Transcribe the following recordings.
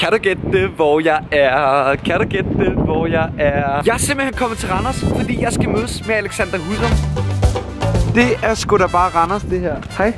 Kan du gætte det, hvor jeg er? Kan du gætte det, hvor jeg er? Jeg er simpelthen kommet til Randers, fordi jeg skal mødes med Alexander Hudum. Det er sgu da bare Randers, det her. Hej.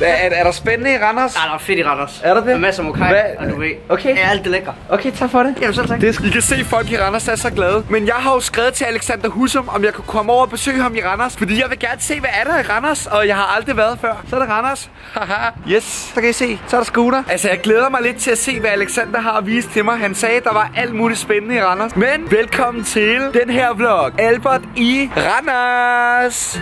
Er, er, er der spændende i Randers? Ja, der er fedt i Randers. Er der det? Der er masser af mokai, Hvad? og du ved. Okay. Ja, alt det lækker. Okay, tak for det. Jamen selv tak. Det er, I kan se, folk i Randers er så glade. Men jeg har jo skrevet til Alexander Husum, om jeg kunne komme over og besøge ham i Randers. Fordi jeg vil gerne se, hvad er der i Randers. Og jeg har aldrig været før. Så er det Randers. Haha. yes. Så kan I se. Så er der scooter. Altså, jeg glæder mig lidt til at se, hvad Alexander har at vise til mig. Han sagde, der var alt muligt spændende i Randers. Men velkommen til den her vlog. Albert i Randers.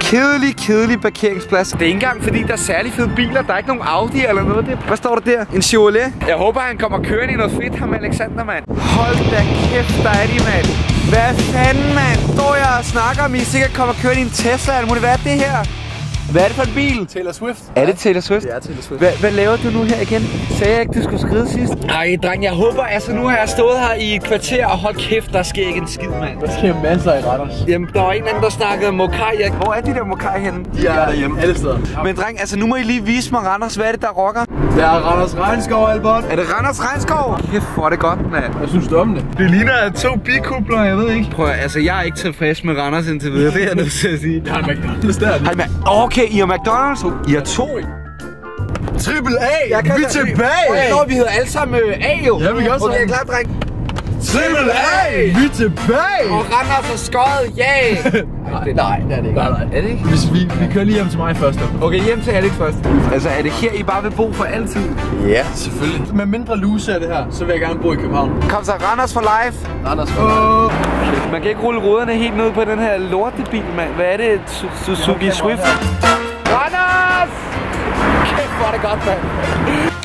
Kedelig, kedelig parkeringsplads. Det er ikke engang fordi, der er særlig fede biler. Der er ikke nogen Audi eller noget. Der. Hvad står der der? En Chevrolet? Jeg håber, han kommer kørende i noget fedt, ham Alexander, mand. Hold da kæft, der er de, mand. Hvad fanden, mand? Står jeg og snakker om, I sikkert kommer kørende i en Tesla eller muligt. Hvad er det her? Hvad er det for en bil? Taylor Swift. Er det Taylor Swift? Det er Taylor Swift. Hvad, hvad laver du nu her igen? Sagde jeg ikke, du skulle skride sidst? Ej, dreng, jeg håber, altså nu har jeg stået her i et kvarter, og hold kæft, der sker ikke en skid, mand. Der sker masser i Randers. Jamen, der var en anden, der snakkede om Mokai. Jeg- Hvor er de der Mokai henne? De er derhjemme alle steder. Men dreng, altså nu må I lige vise mig Randers. Hvad er det, der rocker? Der er Randers Regnskov, Albert. Er det Randers Regnskov? Kæft, hvor er det godt, mand. Hvad synes du om det? Det ligner to bikubler, jeg ved ikke. Prøv at, altså jeg er ikke tilfreds med Randers indtil videre, det er jeg nødt til at sige. Jeg har McDonald's der. Hej, man. Okay, I har McDonald's. I har to. Triple A. Jeg kan vi er tilbage. Nå, vi hedder alle sammen øh, A jo. Ja, vi gør så. Okay, klar, dreng. Triple A. Vi er tilbage. Og Randers er skøjet, ja. Nej, nej, det er det ikke. Nej, nej. Er det ikke? Hvis vi, vi kører lige hjem til mig først. Okay, hjem til Alex først. Altså, er det her, I bare vil bo for altid? Ja, selvfølgelig. Med mindre luse af det her, så vil jeg gerne bo i København. Kom så, Randers for life. Randers for oh. Man kan ikke rulle ruderne helt ned på den her lortebil, mand. Hvad er det? Su- Suzuki Swift? Randers! Kæft, hvor er det godt, mand.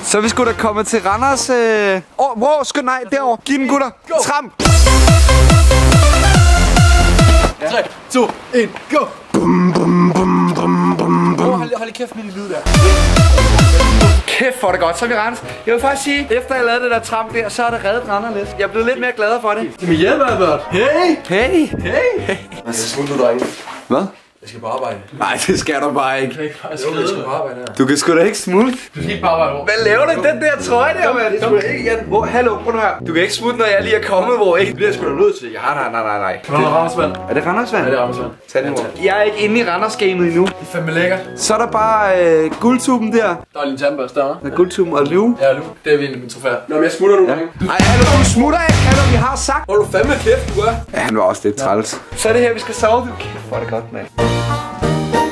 Så er vi sgu da kommet til Randers... Øh... Åh, oh, wow, skynd nej, derovre. Giv den, gutter. Tramp. 3, 2, 1, go. Oh, hold, hold kæft med de lyd der. Kæft, hvor er det godt. Så er vi Randers. Jeg vil faktisk sige, efter jeg lavede det der tramp der, så er det reddet Randers lidt. Jeg er blevet lidt mere glad for det. Skal vi hjælpe, Albert? Hey. Hey. Hey. Nu, drenge. Hvad? Jeg skal på arbejde. Nej, det skal du bare ikke. Jeg kan ikke bare skride. Jeg skal på arbejde her. Du kan sgu da ikke smutte. Du skal ikke på arbejde. Hvad laver du den der trøje der, mand? Det skulle jeg ikke igen. Hvor, hallo, prøv nu her. Du kan ikke smutte, når jeg lige er kommet, hvor ikke. Det bliver sgu da nødt til. Jeg har Nej, nej, nej, nej, Kan du have Randersvand? Er det Randersvand? Ja, det er Randersvand. Tag den, mor. Jeg er ikke inde i Randers-gamet endnu. Det er fandme lækkert. Så er der bare øh, guldtuben der. Der er lige en tandbørste der? Der er guldtuben og Liv. Ja, nu. Det er vi en af mine trofæer. Nå, men jeg smutter nu, ja. Ej, hallo, du smutter ikke. Hallo, vi har sagt. Hold du fandme kæft, du er. Ja, han var også lidt træls. Så er det her, vi skal sove. Du kæft, hvor er det godt, mand.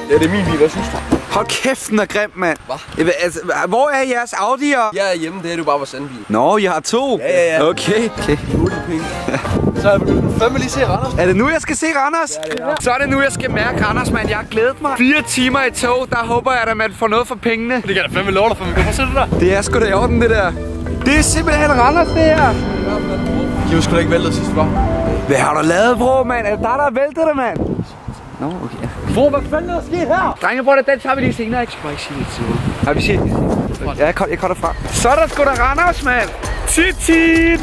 Ja, det er min bil. Hvad synes du? Hold kæft, den er grim, mand. Hvad? Altså, hvor er jeres Audi'er? Jeg er hjemme. Det er du bare vores anden bil. Nå, jeg har to. Ja, ja, ja. Okay. okay. Så er du fandme lige se Randers. Er det nu, jeg skal se Randers? Ja, det Så er det nu, jeg skal mærke Randers, mand. Jeg har glædet mig. Fire timer i tog, der håber jeg, at man får noget for pengene. Det kan da fandme love dig for, men hvorfor sidder du der? Det er sgu da i orden, det der. Det er simpelthen Randers, det her. De var sgu da ikke væltet sidst, var. Hvad har du lavet, bro, mand? Er det dig, der har væltet det, mand? Nå, okay. Bro, hvad fanden er der sket her? Drenge, bror, den tager vi lige senere, ikke? Skal ikke sige det til. Ja, vi siger det. Ja, jeg kommer, jeg kommer derfra. Så er der sgu da Randers, mand. Tit, tit.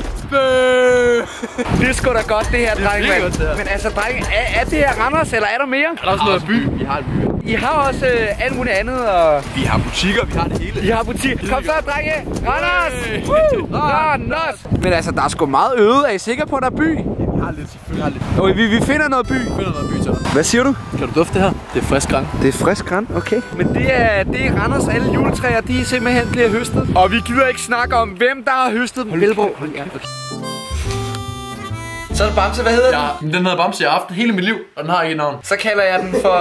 Det er sgu da godt, det her, drenge, mand. godt, det. Men altså, drenge, er, er det her Randers, eller er der mere? Er der også noget by? Vi har en by. I har også øh, alt muligt andet, og Vi har butikker, vi har det hele. I har butik. Kom så, drenge. Randers. Woo! Randers. Men altså, der er sgu meget øde. Er I sikre på, at der er by? Har lidt, selvfølgelig har lidt. Okay, vi, vi finder noget by. Vi finder noget by til dig. Hvad siger du? Kan du dufte det her? Det er frisk græn. Det er frisk græn, okay. Men det er, det er Randers alle juletræer, de simpelthen bliver høstet. Og vi gider ikke snakke om, hvem der har høstet dem. Velbro. Ja, okay. Så er det Bamse, hvad hedder den? Ja, men den hedder Bamse, jeg har haft den hele mit liv, og den har ikke et navn. Så kalder jeg den for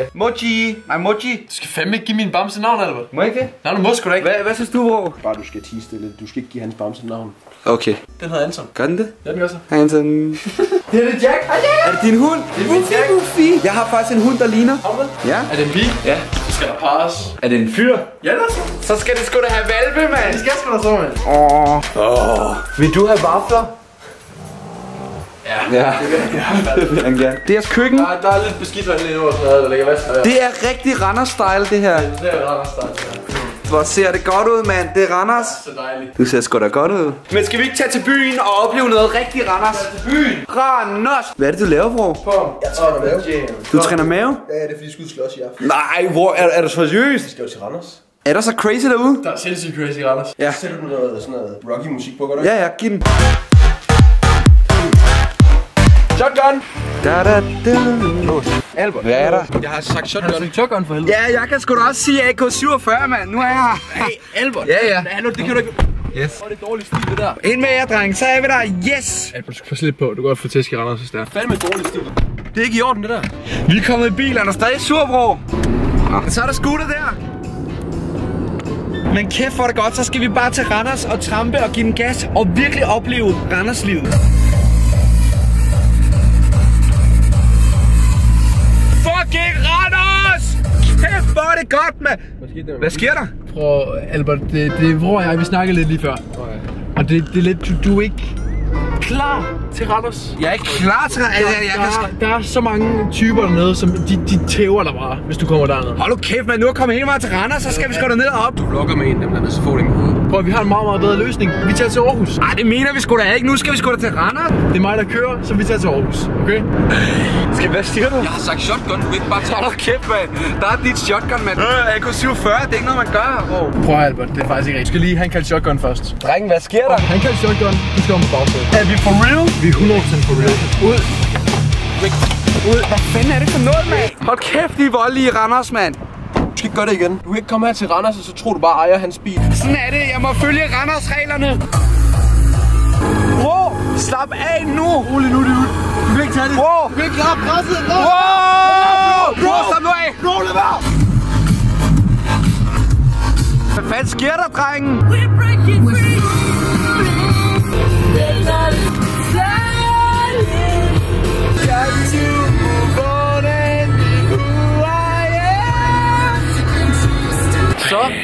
øh, Moji. Nej, Moji. Du skal fandme ikke give min Bamse navn, Albert. Må jeg ikke det? Nej, du må sgu da ikke. Hvad, hvad synes du, bro? Bare du skal tige stille. Du skal ikke give hans bamse navn. Okay. Den hedder Anton. Gør den det? Ja, den gør så. Hej, Anton. Det er det Jack. Hej, Jack. Er det din hund? Det er min Jack. Muffy. Jeg har faktisk en hund, der ligner. Har du det? Ja. Er det en pige? Ja. Så skal der pares. Er det en fyr? Ja, det er så. Så skal det sgu da have valpe, Det mand. skal sgu da så, mand. Åh. Oh. Vil du have vafler? Ja. Ja. Det vil han gerne. Det er jeres køkken. Der, er- der er lidt beskidt vand lige nu og sådan noget, der ligger vask her. Det er rigtig Randers-style, det her. Det er Randers start. Hvor ser det godt ud, mand. Det er Randers. Så dejligt. Du ser sgu da godt ud. Men skal vi ikke tage til byen og opleve noget rigtig Randers? Til byen. Randers! Hvad er det, du laver, bro? Kom. Jeg tager dig med. Du træner mave? Ja, det er fordi, skal slås i aften. Nej, hvor er, er du seriøs? Vi skal jo til Randers. Er der så crazy derude? Der er sindssygt crazy, Randers. Ja. Sætter du noget, sådan noget rocky musik på, gør du? Ja, ja, giv den. Shotgun! Da, da, da. Albert, hvad er der? Jeg har sagt shotgun. Shotgun for helvede. Ja, jeg kan sgu da også sige AK-47, mand. Nu er jeg her. Hey, Albert. Ja, ja. Hallo, det kan du ikke. Yes. Hvor er det dårligt stil, det der. Ind med jer, dreng. Så er vi der. Yes! Albert, du skal få slip på. Du kan godt få tæsk i Randers, hvis det er. Fandme dårlig stil. Det er ikke i orden, det der. Vi er kommet i bil. Er der stadig sur, bro? Så er der scooter der. Men kæft for det godt, så skal vi bare til Randers og trampe og give den gas og virkelig opleve Randerslivet. Fucking Er det godt, mand! Hvad sker der? Prøv, Albert, det, det hvor jeg, vi snakkede lidt lige før. Og det, det er lidt, du, du er ikke klar til Randers. Jeg er ikke klar til... Altså, jeg, jeg kan... Der, der er så mange typer dernede, som de, de tæver dig bare, hvis du kommer derned. Hold nu kæft, man. Nu er jeg kommet hele vejen til Randers, så skal vi sgu ned og op. Du vlogger med en af dem der, så får det i hovedet. Prøv, vi har en meget, meget bedre løsning. Vi tager til Aarhus. Ej, det mener vi sgu da ikke. Nu skal vi sgu da til Randers. Det er mig, der kører, så vi tager til Aarhus. Okay? Skal, hvad siger du? Jeg har sagt shotgun, du ikke bare tage Hold kæft, mand. Der er dit shotgun, mand. Øh, AK-47, det er ikke noget, man gør bro. Prøv Albert, det er faktisk ikke rigtigt. Du skal lige, han kaldt shotgun først. Dreng, hvad sker der? Han kaldte shotgun, du skal om på bagsædet. Er vi for real? Vi er 100% for real. Ud. Ud. Hvad fanden er det for noget, mand? Hold kæft, de voldelige i Randers, mand. Du skal ikke gøre det igen. Du kan ikke komme her til Randers, og så tror du bare ejer hans bil. Sådan er det. Jeg må følge Randers reglerne. Bro, slap af nu. Rolig nu, dude. Du kan ikke tage det. Bro. Du kan ikke klare presset. Wow! Bro, slap nu af. Bro, lad være. Hvad fanden sker der, drengen? We're breaking free. Så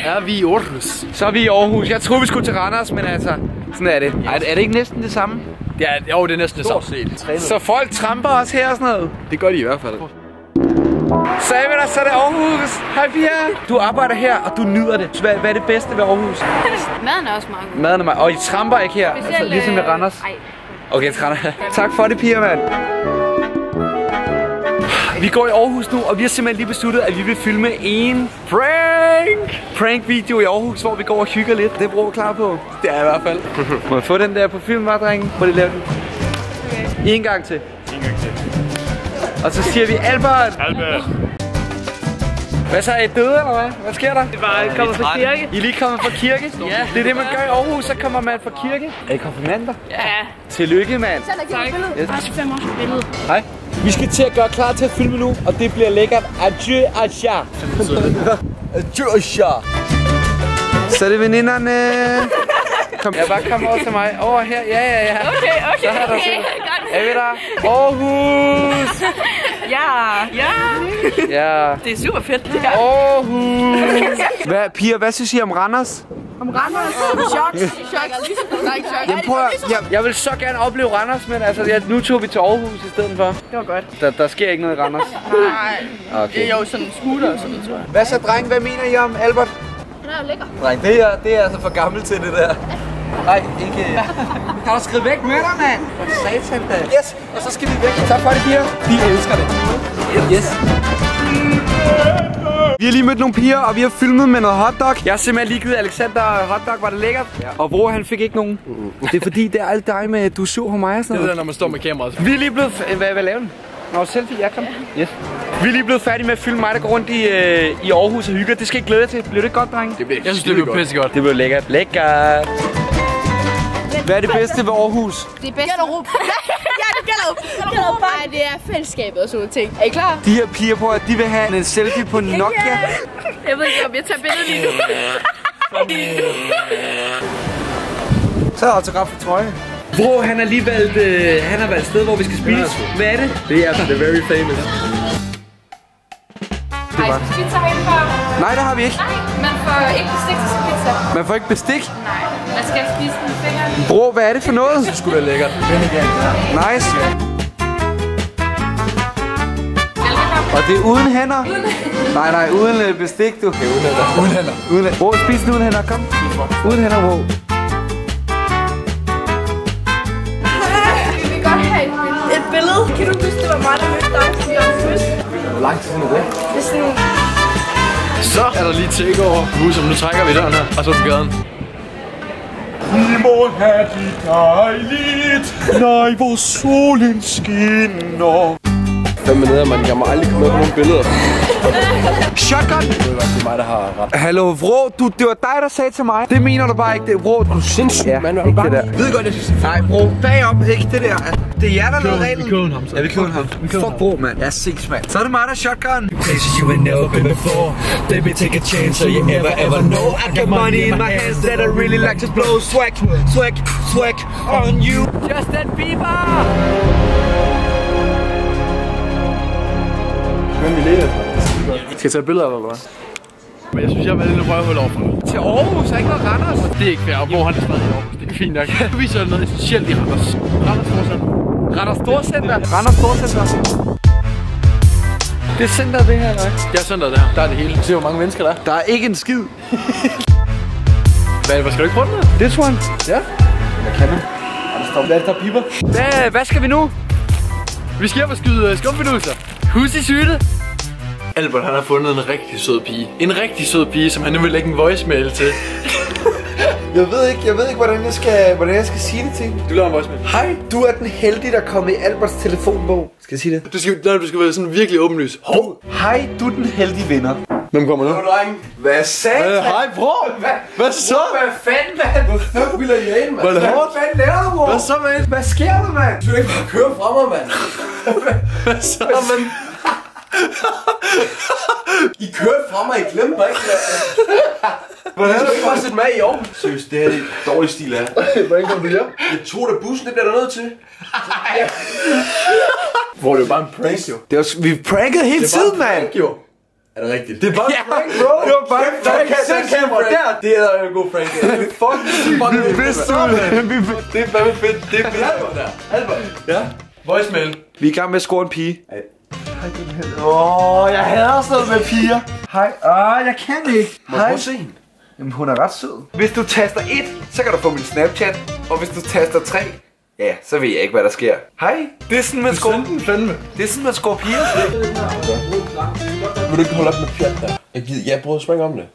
er vi i Aarhus. Så er vi i Aarhus. Jeg troede, vi skulle til Randers, men altså, sådan er det. Er, er det ikke næsten det samme? Ja, jo, det er næsten det samme. Så folk tramper også her og sådan noget? Det gør de i hvert fald. Så er vi der, så er det Aarhus. Hej Pia. Du arbejder her, og du nyder det. Hvad, hvad er det bedste ved Aarhus? Maden er også meget god. Maden er mig. Og I tramper ikke her, altså, Specielt, ligesom i øh, Randers. Ej, Okay, træner. tak for det, Pia, mand. Vi går i Aarhus nu, og vi har simpelthen lige besluttet, at vi vil filme en prank! Prank-video i Aarhus, hvor vi går og hygger lidt. Det er Bro klar på. Det er jeg i hvert fald. Må jeg få den der på film, var, drenge? Prøv lige lave den. Okay. En gang til. En gang til. Og så siger vi Albert. Albert. Hvad så, er I døde, eller hvad? Hvad sker der? Det var kommet fra kirke. I er lige kommet fra kirke? Ja. Det er det, man gør i Aarhus, så kommer man fra kirke. Er I konfirmander? Ja. Tillykke, mand. så læg et billede. Yes. Til fem års billede. Hej. Vi skal til at gøre klar til at filme nu, og det bliver lækkert. Adieu, Aja. Adieu, Aja. Så er det veninderne. Kom, ja, bare kom over til mig. Over her. Ja, ja, ja. Okay, okay, Så er der okay. så. Er vi der? Aarhus. Ja, ja. Ja. Det er super fedt, det her. Aarhus. Hvad, piger, hvad synes I om Randers? Chok. Chok. Nej, ikke. Jamen, prøv at, jeg, jeg vil så gerne opleve Randers, men altså, jeg, nu tog vi til Aarhus i stedet for. Det var godt. Der, der sker ikke noget i Randers. Nej, Okay. det er jo sådan en scooter og sådan noget, tror jeg. Hvad så, dreng? Hvad mener I om Albert? Den er jo lækker. Dreng, det er, det er altså for gammel til det der. Nej, ikke... Kan du skrive væk med dig, mand? For satan da. Yes, og så skal vi væk. Tak for det, piger. Vi elsker det. Yes. Vi har lige mødt nogle piger, og vi har filmet med noget hotdog. Jeg har simpelthen lige givet Alexander hotdog. Var det lækkert? Ja. Og bror, han fik ikke nogen. Det er fordi, det er alt dig med, du er sur på mig og sådan Det er noget. det, når man står med kameraet. Vi er lige blevet... Hvad, hvad laver den? Nå, selfie, ja, kom. Yes. Vi er lige blevet færdige med at filme mig, der går rundt i, øh, i Aarhus og hygger. Det skal I glæde jer til. Bliver det godt, drenge? Det bliver Jeg synes, det bliver pisse godt. Det bliver lækkert. Lækkert. Hvad er det bedste ved Aarhus? Det er bedst. Gellerup. ja, det er Gellerup. Gellerup. Nej, det er fællesskabet og sådan nogle ting. Er I klar? De her piger på, at de vil have en selfie på Nokia. Jeg ved ikke, om jeg tager billedet lige nu. Så er autograf for trøje. Bro, han har lige valgt, øh, han har valgt sted, hvor vi skal spise. Hvad er det? Det er The Very Famous. Skal vi tage ind for... Nej, det har vi ikke. Man får ikke bestik til sin pizza. Man får ikke bestik. Nej, man skal spise den med fingrene. Bro, hvad er det for noget? Det skulle da lækkert. Nice. Og det er uden hænder? Nej, nej, uden øh, bestik, du. Okay, uden hænder. Uden hænder. Uden hænder. Bro, spis den uden hænder, kom. Uden hænder, bro. Vi vil godt have et billede. Et billede. Kan du huske, det var mig, der mødte dig i Aarhus? Hvor lang tid siden er det? Det er sådan... Så er der lige take over. Husum, nu trækker vi døren her. Og så du gaden. Vi må have det dejligt, nej, hvor solen skinner. Fem minutter, man. Jeg må aldrig komme med på nogle billeder. Shotgun! Det er mig, der har ret. Hallo, Vrå, du, det var dig, der sagde til mig. Det mener du bare ikke, det er Vrå. Du er Sindssygt, Ja, mand. Ikke det der. Ved godt, jeg synes, Nej, Vrå, bagom, ikke det der. Det er jer, der lavede Vi reglen. køber en ham så. Ja, vi køber ham. Fuck Vrå, mand. Jeg er sinks, mand. Så er det mig, der er shotgun. places you ain't never been before. Baby, take a chance so you ever, ever know. I got money in my hands that I really like to blow. Swag, swag, swag on you. Justin Bieber! Skal jeg tage billeder eller hvad? Men jeg synes, jeg har været lidt røvhul over for. Til Aarhus, er ikke noget Randers. Det er ikke fair, hvor han er stadig i Aarhus. Det er fint nok. Du viser noget essentielt i Randers. Randers Storcenter. Randers Storcenter. Randers Storcenter. Det er center, det her, hvad? Jeg er centret der. Der er det hele. Se, hvor mange mennesker der er. Der er ikke en skid. Hvad, hvad skal du ikke prøve den her? Det tror jeg. Ja. Hvad er det, der piper? Hvad, hvad skal vi nu? Vi skal hjem og skyde uh, skumfiduser. Hus i sytte. Albert, han har fundet en rigtig sød pige. En rigtig sød pige, som han nu vil lægge en voicemail til. Jeg ved ikke, jeg ved ikke, hvordan jeg skal, hvordan jeg skal sige det til. Du laver en voicemail. Hej, du er den heldige, der kom i Alberts telefonbog. Skal jeg sige det? Du skal, nej, du skal være sådan virkelig åbenlys. Hov. Hej, du er den heldige vinder. Hvem kommer nu? Hvad sagde Øh, hej, bror. Hvad så? Hvad fanden, mand? Hvad bilder I af, mand? Hvad er det Hvad fanden laver du, bror? Hvad så, mand? Hvad sker der, mand? Du kan ikke bare køre fra mig, mand. Hvad så, mand? I kørte fra mig, I glemte mig ikke. Hvordan er du ikke bare sætte med i år? Seriøst, det her er det dårlig stil af. Hvordan kommer du hjem? Jeg tog da bussen, det bliver der nødt til. Hvor det er bare en prank, jo. Det var, vi prankede hele tiden, mand. Jo. Er det rigtigt? Det er bare en prank, bro. Det var bare en prank. Se kamera der! Det er en god prank. Det er fucking sygt. Vi vidste du det. Det er fandme fedt. Det er Albert der. Albert. Ja. Voicemail. Vi er i gang med at score en pige. Åh, jeg hader sådan noget med piger. Hej. Åh, jeg kan ikke. Prøv at se hende. Jamen, hun er ret sød. Hvis du taster 1, så kan du få min Snapchat. Og hvis du taster 3, ja, så ved jeg ikke, hvad der sker. Hej. Det er sådan, man scorer. den fandme. Det er sådan, man scorer piger. Vil du ikke holde op med pjat der? Jeg gider, jeg prøver at springe om det.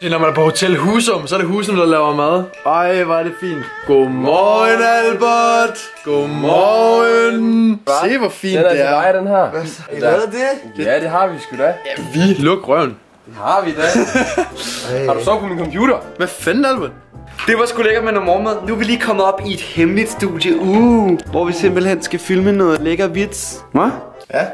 Det er, når man er på Hotel Husum, så er det Husum, der laver mad. Ej, hvor er det fint. Godmorgen, Albert. Godmorgen. Se, hvor fint Den er det til dig, er. den her. I lavede det? Ja, det har vi sgu da. Vi luk røven. Det har vi da. Har du så på min computer? Hvad fanden, Albert? Det var sgu lækkert med noget morgenmad. Nu er vi lige kommet op i et hemmeligt studie. Uh, hvor vi simpelthen skal filme noget lækker vits. Hvad? Ja.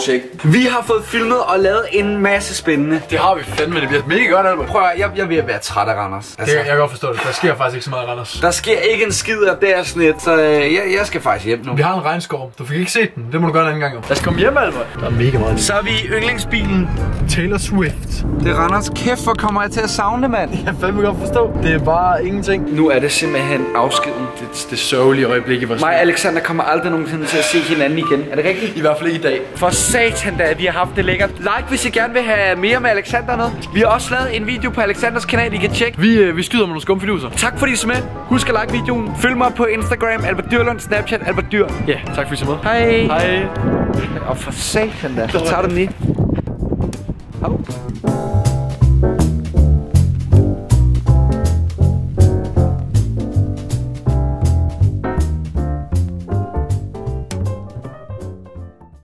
Shake. Vi har fået filmet og lavet en masse spændende. Det har vi fandme. Det bliver mega godt, Albert. Prøv at, jeg, jeg er ved at være træt af Randers. Altså, Det, jeg kan godt forstå det. Der sker faktisk ikke så meget, Randers. der sker ikke en skid af det er sådan lidt, så øh, jeg, jeg skal faktisk hjem nu. Vi har en regnskov. Du fik ikke set den. Det må du gøre en anden gang. Jo. Lad os komme hjem, Albert. Der er mega meget. Så er vi i yndlingsbilen. Taylor Swift. Det er Randers. Kæft, hvor kommer jeg til at savne mand. Jeg fandme godt forstå. Det er bare ingenting. Nu er det simpelthen afskeden. Det, det sørgelige øjeblik i vores Mig og. Alexander kommer aldrig nogensinde til at se hinanden igen. Er det rigtigt? I hvert fald ikke i dag. For satan da, vi har haft det lækkert. Like, hvis I gerne vil have mere med Alexander noget. Vi har også lavet en video på Alexanders kanal, I kan tjekke. Vi, øh, vi skyder med nogle skumfiduser. Tak fordi I så med. Husk at like videoen. Følg mig på Instagram, Albert Dyrlund, Snapchat, Albert Dyr. Ja, tak fordi I så med. Hej. Hej. Og for satan da. Så tager du den lige.